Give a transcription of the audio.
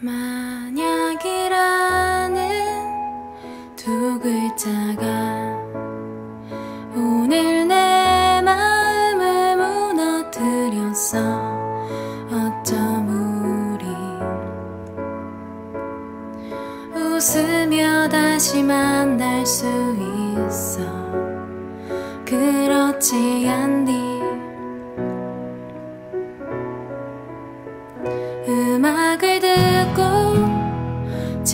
만약이라는 두 글자가 오늘 내 마음을 무너뜨렸어 어쩜 우리 웃으며 다시 만날 수 있어? 그렇지 않니? 음악을 듣